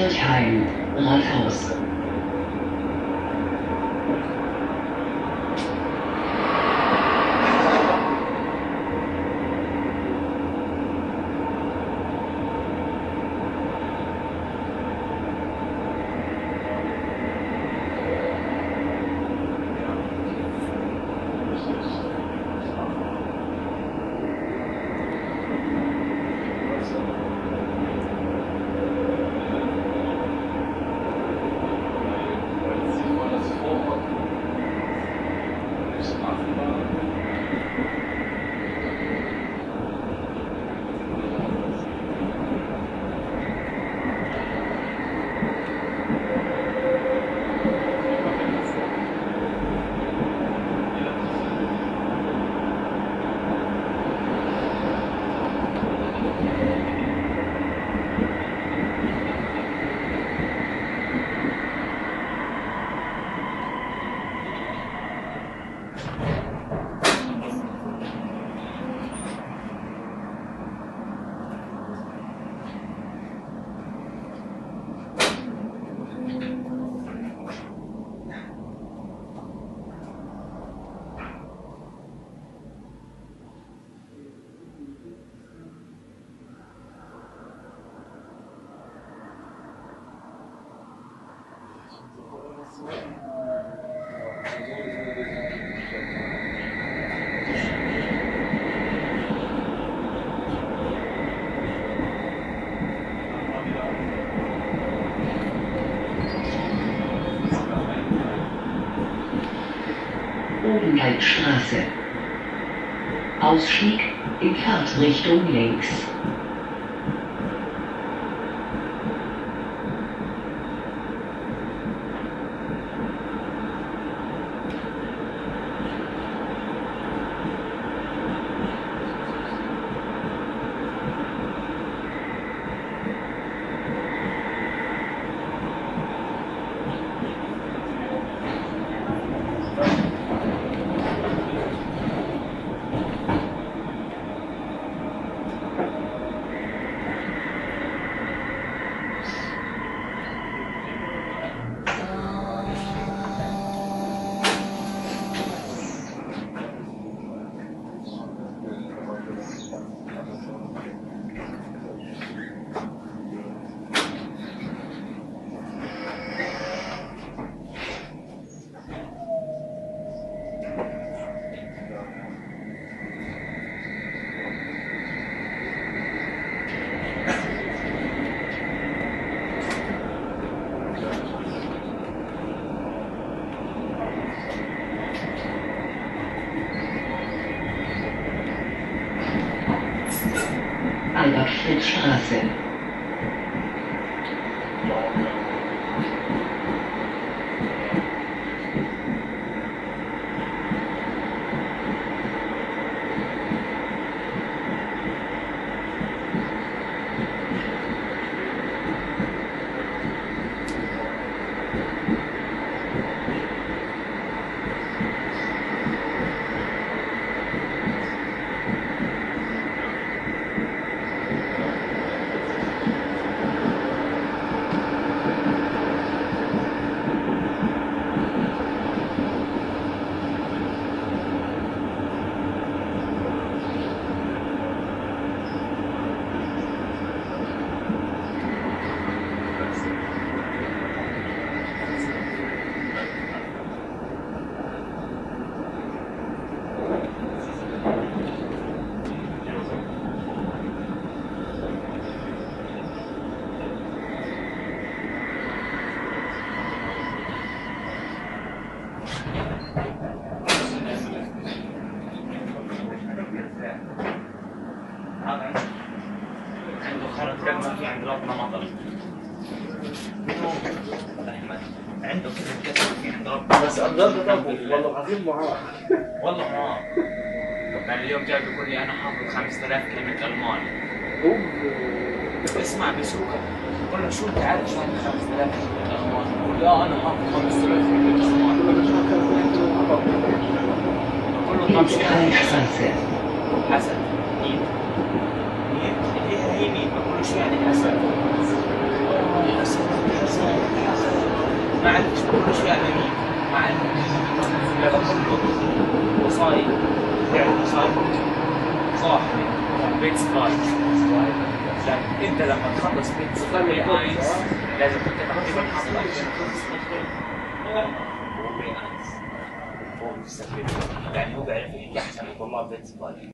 Kirchheim, Rathaus. Pues, Christ. Odenwaldstraße. Ausstieg in Fahrtrichtung links. Albertfriedstraße ما في عند ربنا مطر احمد عنده كذا كذا في عند ربنا. بس والله العظيم معاه والله ما. كان اليوم جاي بيقول لي أنا حافظ 5000 كلمة ألماني. اسمع بسوقه بقول له شو انت عارف شو هذه 5000 كلمة ألماني؟ بقول لا أنا حافظ 5000 كلمة ألماني. بقول له طب شو؟ يعني حسن. حسن. مين مين اللي هي مين؟ شو يعني حسن حسن ما عندك كل شيء امامي ما عندك لا تطلب وصايد يعني وصايد صح بيت لكن أنت لما تخلص بيت سلايد اينز لازم انت تقريبا حاطط يعني هو بيعرف ينجح عشان يطلع بيت سلايد